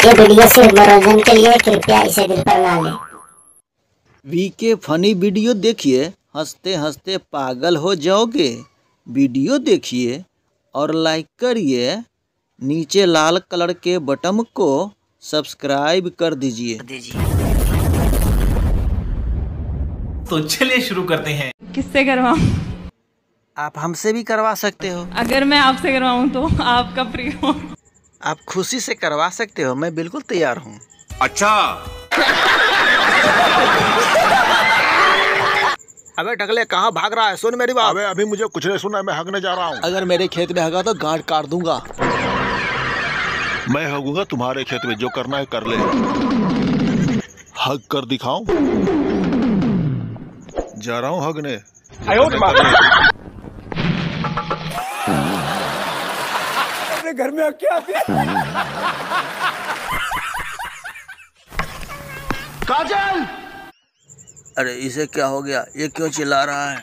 ये वीडियो सिर्फ़ मनोरंजन के लिए कृपया इसे दिल पर ना लें। वी के फनी वीडियो देखिए हँसते हँसते पागल हो जाओगे। वीडियो देखिए और लाइक करिए। नीचे लाल कलर के बटन को सब्सक्राइब कर दीजिए। तो चलिए शुरू करते हैं। किससे करवाऊं? आप हमसे भी करवा सकते हो। अगर मैं आपसे करवाऊं तो आपका फ्री हो। आप खुशी से करवा सकते हो मैं बिल्कुल तैयार हूँ। अच्छा। अबे टकले कहाँ भाग रहा है? सुन मेरी बात। अबे अभी मुझे कुछ नहीं सुना मैं हगने जा रहा हूँ। अगर मेरे खेत में हगा तो गांठ काट दूँगा। मैं हगूँगा तुम्हारे खेत में जो करना है कर ले। हग कर दिखाऊँ? जा रहा हूँ हगने। अरे इसे क्या हो गया? ये क्यों चिल्ला रहा है?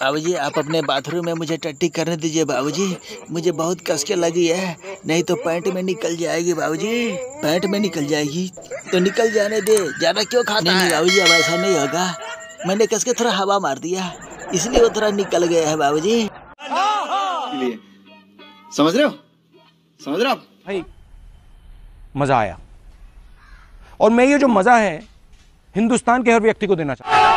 बाबूजी आप अपने बाथरूम में मुझे टट्टी करने दीजिए बाबूजी। मुझे बहुत कसके लगी है। नहीं तो पैंट में निकल जाएगी बाबूजी। पैंट में निकल जाएगी तो निकल जाने दे। ज़्यादा क्यों खाता नहीं, नहीं बाबूजी अब ऐसा नहीं होगा। मैंने कस के थोड़ा हवा मार दिया इसलिए वो थोड़ा निकल गया है बाबूजी। समझ रहे हो? समझ रहे हो भाई, मज़ा आया। और मैं ये जो मज़ा है, हिंदुस्तान के हर व्यक्ति को देना चाहता हूँ।